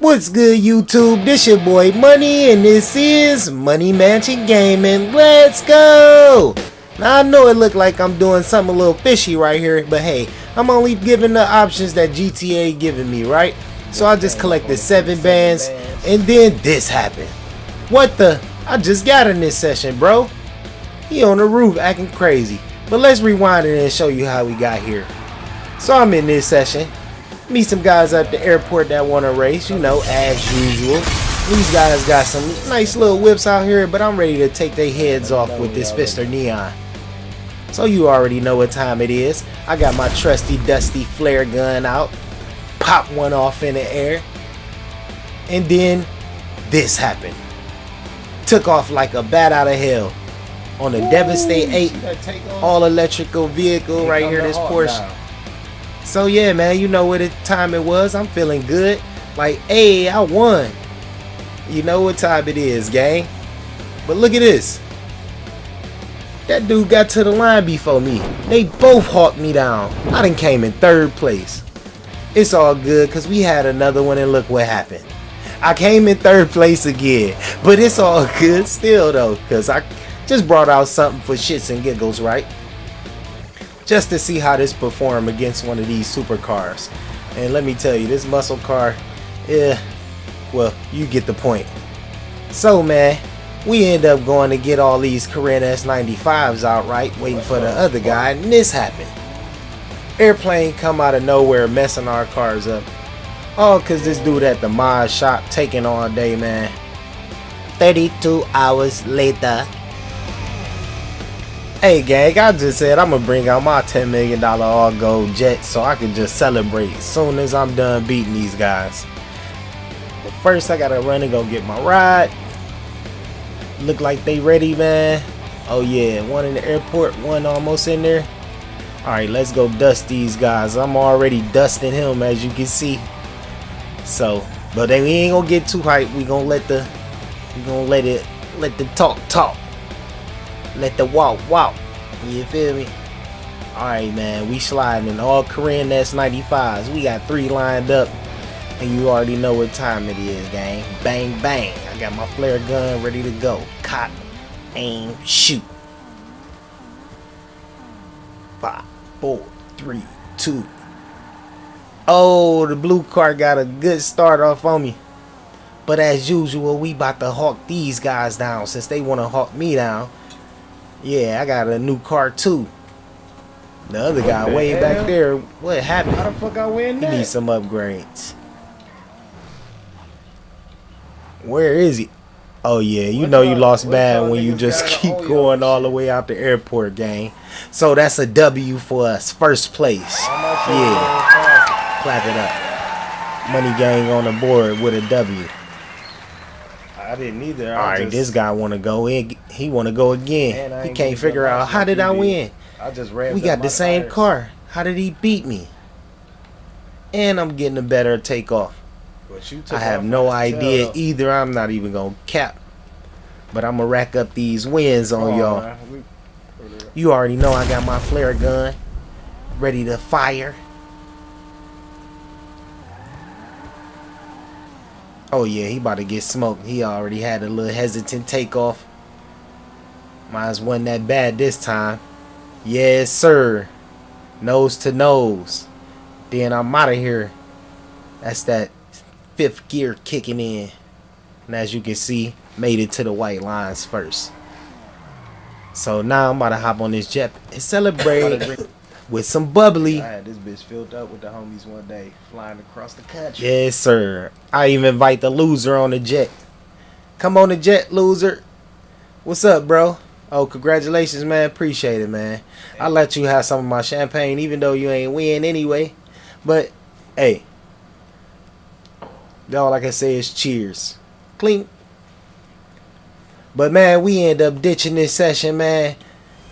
What's good, YouTube? This your boy Money, and this is Money Mansion Gaming. Let's go! Now, I know it look like I'm doing something a little fishy right here, but hey, I'm only giving the options that GTA giving me, right? So I just collected seven bands, and then this happened. What the? I just got in this session, bro. He on the roof acting crazy. But let's rewind it and show you how we got here. So I'm in this session. Meet some guys at the airport that want to race, you know, as usual. These guys got some nice little whips out here, but I'm ready to take their heads off with this Pfister Neon. So you already know what time it is. I got my trusty dusty flare gun out. Pop one off in the air. And then this happened. Took off like a bat out of hell. On a Devastate 8 all electrical vehicle right here, this Porsche. So yeah, man, you know what time it was. I'm feeling good. Like, hey, I won. You know what time it is, gang. But look at this. That dude got to the line before me. They both hawked me down. I done came in third place. It's all good because we had another one and look what happened. I came in third place again. But it's all good still though because I just brought out something for shits and giggles, right? Just to see how this perform against one of these supercars. And let me tell you, this muscle car, yeah, well, you get the point. So man, we end up going to get all these Karin S95s out right, waiting for the other guy, and this happened. Airplane come out of nowhere messing our cars up. All cause this dude at the mod shop taking all day, man. 32 hours later, Hey gang, I just said I'm gonna bring out my $10 million all gold jet so I can just celebrate as soon as I'm done beating these guys. But first I gotta run and go get my ride. Look like they ready, man. Oh yeah, one in the airport, one almost in there. Alright, let's go dust these guys. I'm already dusting him as you can see. So, but then we ain't gonna get too hype. We gonna let the we gonna let it let the talk talk. Let the walk walk. You feel me? Alright, man. We sliding in all Karin S95s. We got three lined up. And you already know what time it is, gang. Bang, bang. I got my flare gun ready to go. Cock, aim, shoot. Five, four, three, two. Oh, the blue car got a good start off on me. But as usual, we about to hawk these guys down since they want to hawk me down. Yeah, I got a new car too. The other guy the way hell? back there, what happened? How the fuck I win He needs some upgrades. Where is he? Oh yeah, you what know you lost bad when you just keep going all the way out the airport, gang. So that's a W for us, first place. Yeah, clap it up. Money gang on the board with a W. I didn't either. I All right, just, this guy want to go in. He want to go again. Man, he can't figure out how did I win. I just ran. We got the same tires. car. How did he beat me? And I'm getting a better takeoff. I have no idea either. I'm not even gonna cap. But I'm gonna rack up these wins on y'all. You already know I got my flare gun ready to fire. Oh yeah, he about to get smoked. He already had a little hesitant takeoff. Mine's wasn't that bad this time. Yes, sir. Nose to nose. Then I'm out of here. That's that fifth gear kicking in. And as you can see, made it to the white lines first. So now I'm about to hop on this jet and celebrate with some bubbly. I had this bitch filled up with the homies one day, flying across the country. Yes, sir. I even invite the loser on the jet. Come on the jet, loser. What's up, bro? Oh, congratulations, man. Appreciate it, man. I'll let you have some of my champagne, even though you ain't win anyway. But, hey. All I can say is cheers. Clean. But, man, we end up ditching this session, man.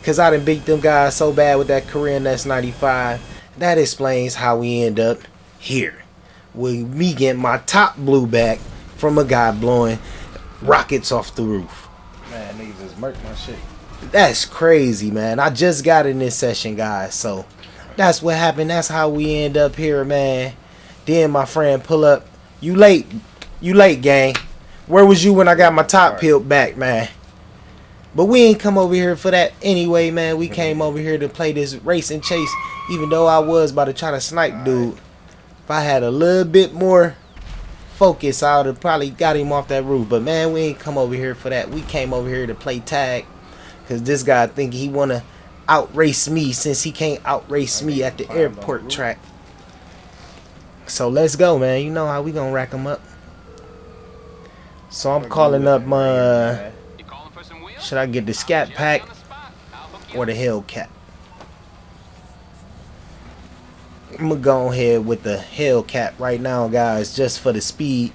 Because I didn't beat them guys so bad with that Karin S95. That explains how we end up here. With me getting my top blue back from a guy blowing rockets off the roof. Man, niggas just murked my shit. That's crazy, man. I just got in this session, guys. So that's what happened. That's how we end up here, man. Then my friend pull up. You late. You late, gang. Where was you when I got my top peeled back, man? But we ain't come over here for that anyway, man. We came over here to play this race and chase, even though I was about to try to snipe dude. If I had a little bit more focus, I would have probably got him off that roof. But man, we ain't come over here for that. We came over here to play tag. Cause this guy think he wanna outrace me since he can't outrace me at the airport track. So let's go, man. You know how we gonna rack him up. So I'm calling up my. Should I get the scat pack or the Hellcat? I'm gonna go ahead with the Hellcat right now, guys, just for the speed.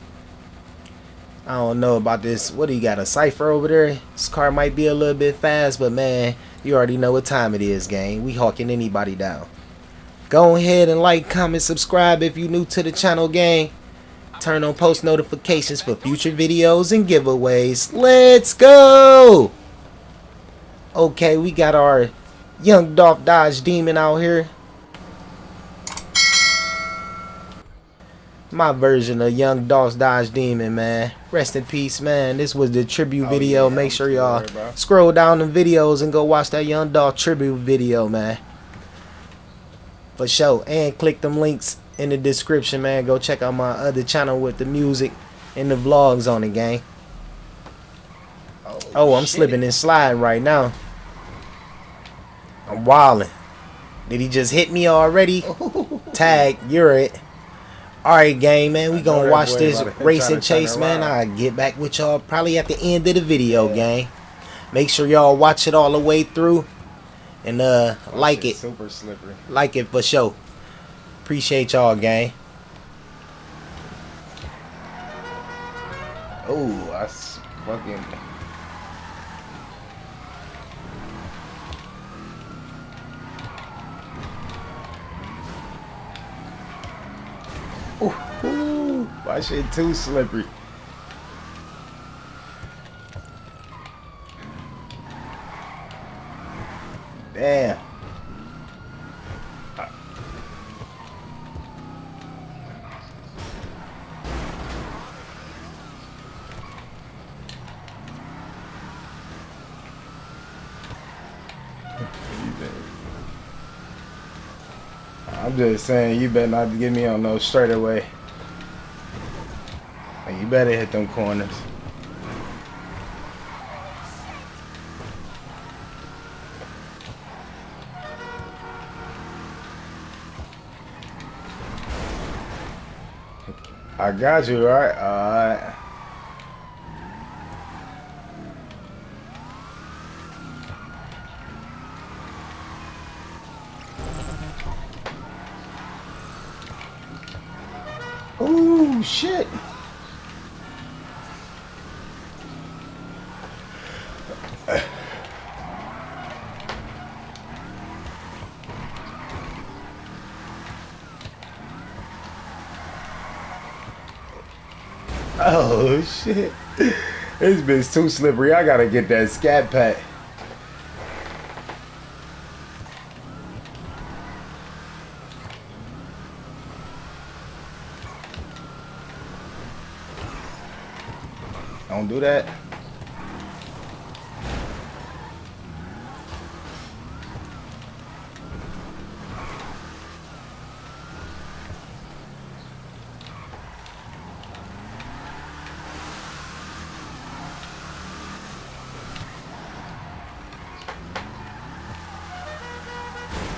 I don't know about this. What do you got? A cipher over there? This car might be a little bit fast, but man, you already know what time it is, gang. We hawking anybody down. Go ahead and like, comment, subscribe if you're new to the channel, gang. Turn on post notifications for future videos and giveaways. Let's go! Okay, we got our young Dolph Dodge Demon out here. My version of young Dolph Dodge Demon, man. Rest in peace, man. This was the tribute Oh, video. yeah, Make sure y'all scroll down the videos and go watch that young Dolph tribute video, man. For sure. And click them links in the description, man. Go check out my other channel with the music and the vlogs on it, gang. Oh, I'm shit. slipping and sliding right now. I'm wilding. Did he just hit me already? Tag, you're it. Alright, gang, man. We gonna watch this race and chase, man. I'll get back with y'all probably at the end of the video, Yeah. gang. Make sure y'all watch it all the way through. And uh like it. Super slippery. Like it for sure. Appreciate y'all, gang. Oh, I fucking. Ooh, ooh, my shit too slippery. Damn. I'm just saying, you better not get me on no straightaway. Better hit them corners. I got you, right? Alright. Ooh, shit. Oh shit. This bitch too slippery. I gotta get that scat pack. Don't do that.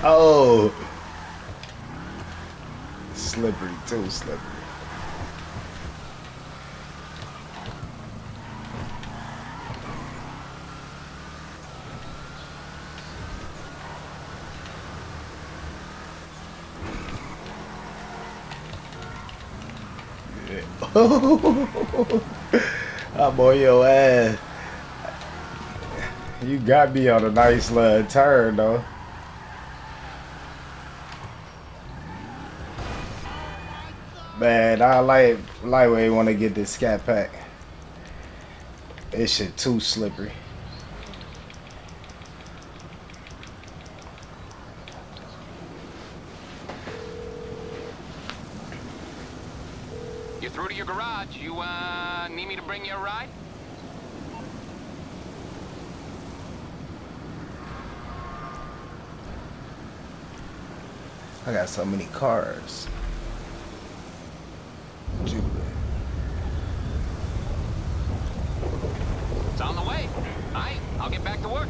Oh. Too slippery. oh boy, your ass. You got me on a nice little turn though. Man, I like lightweight want to get this scat pack. This shit too slippery. You're through to your garage. You, uh, need me to bring you a ride? I got so many cars. Jupiter. It's on the way. Alright, I'll get back to work.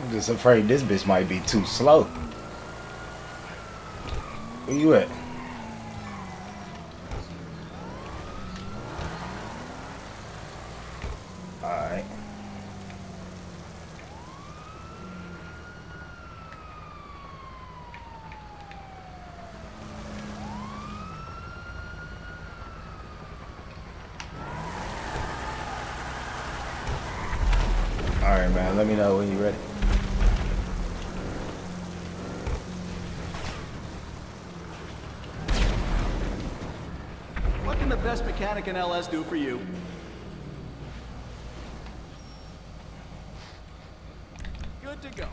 I'm just afraid this bitch might be too slow. Where you at? Alright. Alright, man. Let me know when you're mechanic LS do for you? Good to go.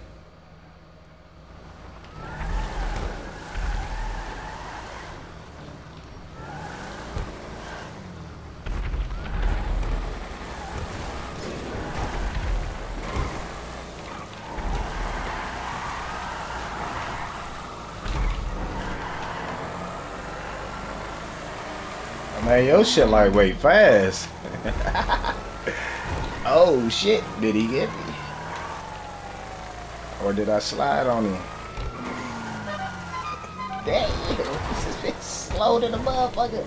Man, your shit lightweight fast. oh shit, did he get me? Or did I slide on him? Damn, this bitch slow to the motherfucker.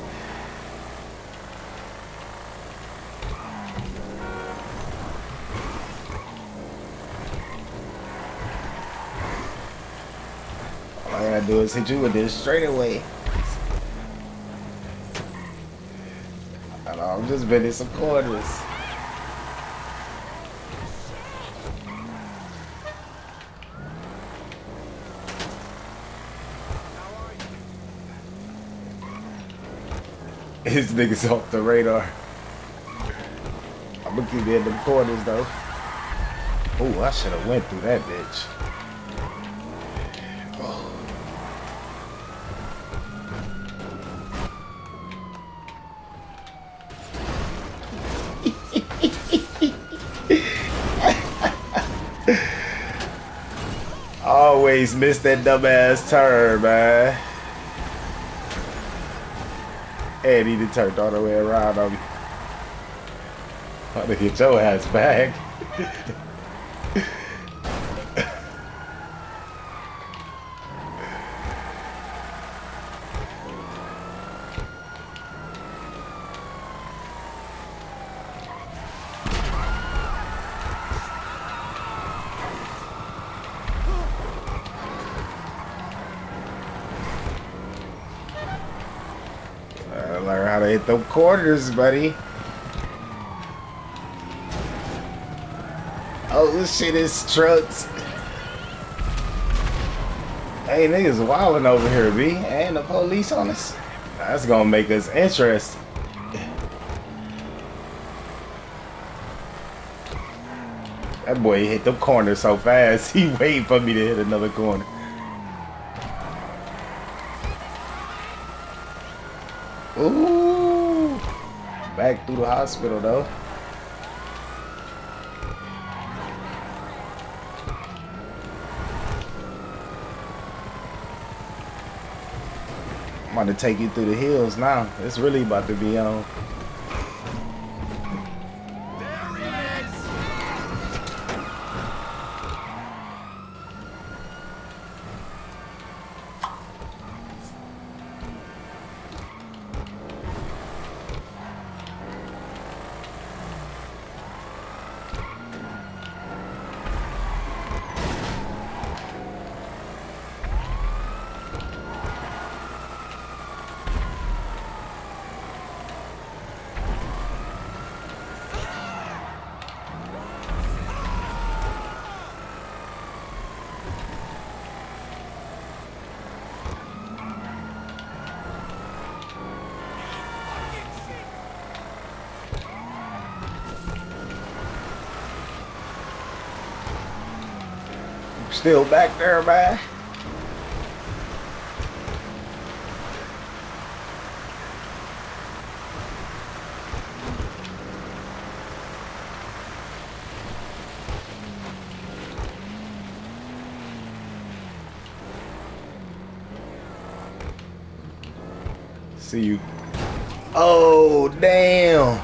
All I gotta do is hit you with this straight away. I know, I'm just betting some quarters. His niggas off the radar. I'm gonna keep in them corners though. Oh, I should have went through that bitch. Oh. Always miss that dumbass turn, man. And he done turned all the way around on me. I'm gonna get your ass back. Hit them corners, buddy. Oh, shit is trucks. Hey, niggas wildin' over here, B. And the police on us. That's gonna make us interesting. That boy hit the corner so fast, he waited for me to hit another corner. Back through the hospital though. I'm about to take you through the hills now. It's really about to be on. Still back there, man. See you. Oh, damn.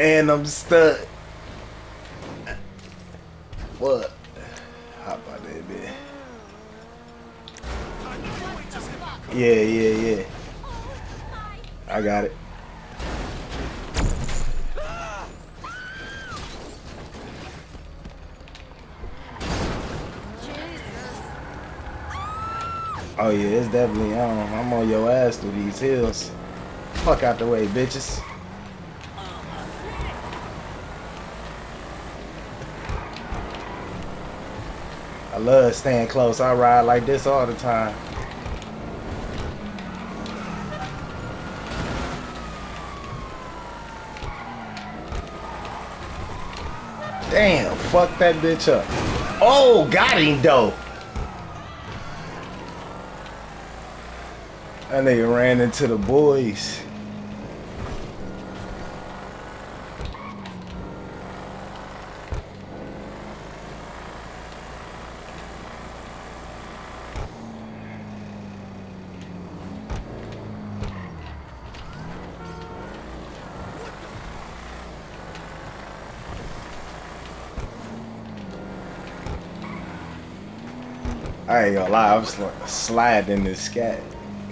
And I'm stuck. What? How about that? Yeah, yeah, yeah. I got it. Oh yeah, it's definitely on. I'm on your ass through these hills. Fuck out the way, bitches. Love staying close. I ride like this all the time. Damn, fuck that bitch up. Oh, got him though. That nigga ran into the boys. I ain't gonna lie, I'm sl sliding this scat.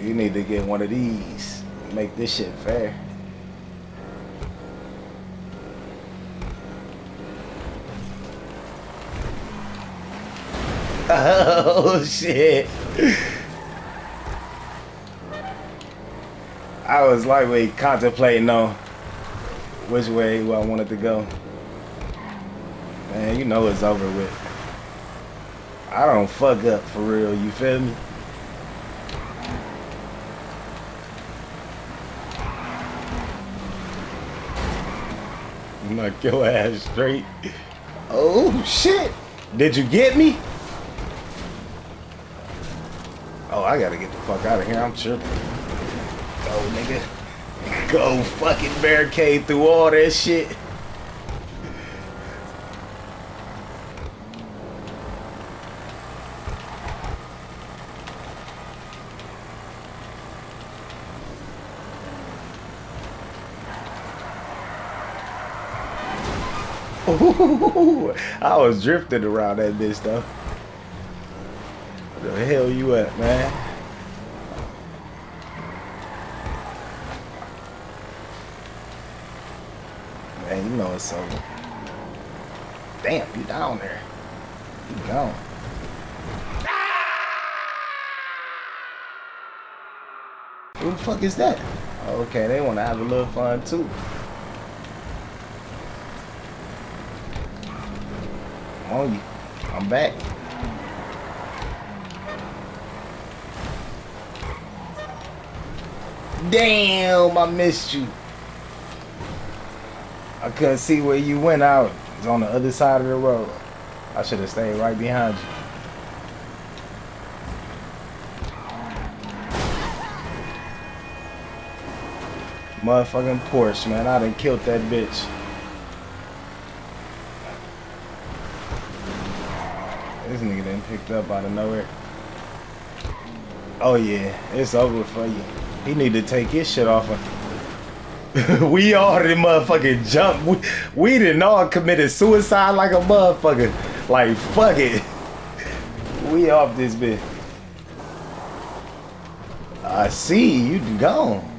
You need to get one of these. Make this shit fair. Oh shit. I was lightweight contemplating on which way I wanted to go. Man, you know it's over with. I don't fuck up for real, you feel me? Knock your ass straight. Oh shit! Did you get me? Oh, I gotta get the fuck out of here. I'm tripping. Go, nigga. Go fucking barricade through all that shit. I was drifting around that bitch though. Where the hell you at, man? Man, you know it's over. Damn, you down there. You gone. Who the fuck is that? Okay, they want to have a little fun too. I'm on you. I'm back. Damn, I missed you. I couldn't see where you went out. Was on the other side of the road. I should have stayed right behind you. Motherfucking Porsche, man. I done killed that bitch. This nigga done picked up out of nowhere. Oh yeah, it's over for you. He need to take his shit off of. we already motherfucking jumped. We, we didn't all committed suicide like a motherfucker. Like fuck it. We off this bitch. I see you gone.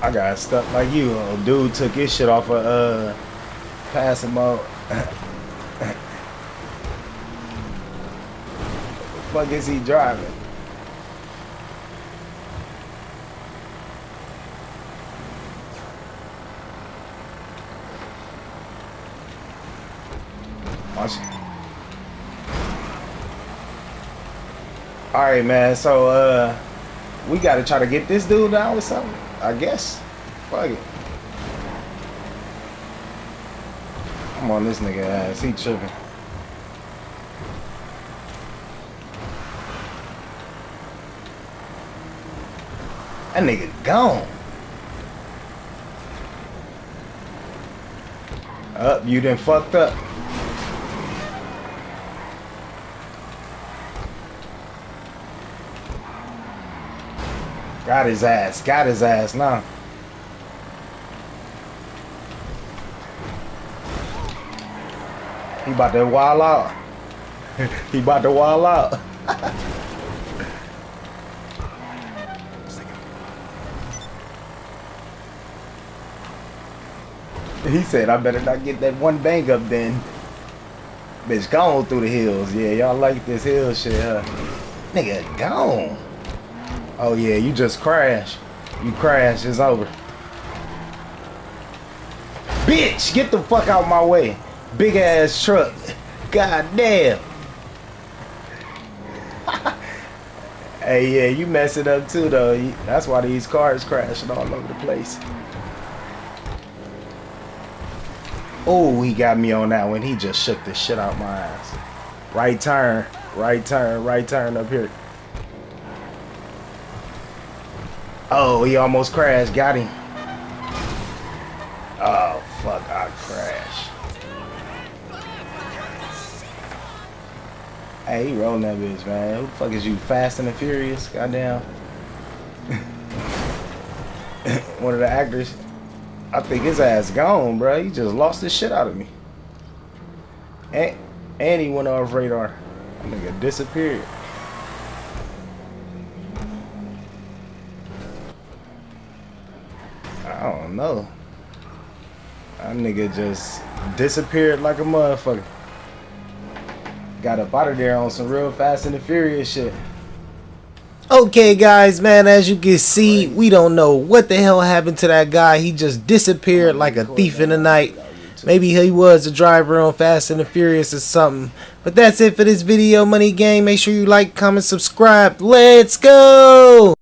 I got stuck like you. A dude took his shit off of uh passing mode. fuck is he driving? Watch. All right, man. So uh, we gotta try to get this dude down or something. I guess. Fuck it. I'm on this nigga ass. He tripping. That nigga gone. Up, you done fucked up. Got his ass. Got his ass now. He about to wild out. he about to wild out. he said, I better not get that one bang up then. Bitch, gone through the hills. Yeah, y'all like this hill shit, huh? Nigga, gone. Oh yeah, you just crash. You crash, it's over. Bitch, get the fuck out my way. Big ass truck. God damn. hey, yeah, you mess it up too, though. That's why these cars crashing all over the place. Oh, he got me on that one. He just shook the shit out my ass. Right turn, right turn, right turn up here. Oh, he almost crashed. Got him. Oh, fuck, I crashed. Hey, he rolling that bitch, man. Who the fuck is you? Fast and the Furious? Goddamn. One of the actors. I think his ass gone, bro. He just lost the shit out of me. And, and he went off radar. That nigga disappeared. I don't know. That nigga just disappeared like a motherfucker. Got up out of there on some real fast and the furious shit. Okay, guys, man, as you can see, we don't know what the hell happened to that guy. He just disappeared like a thief in the night. Maybe he was a driver on Fast and the Furious or something. But that's it for this video, Money Gang. Make sure you like, comment, subscribe. Let's go!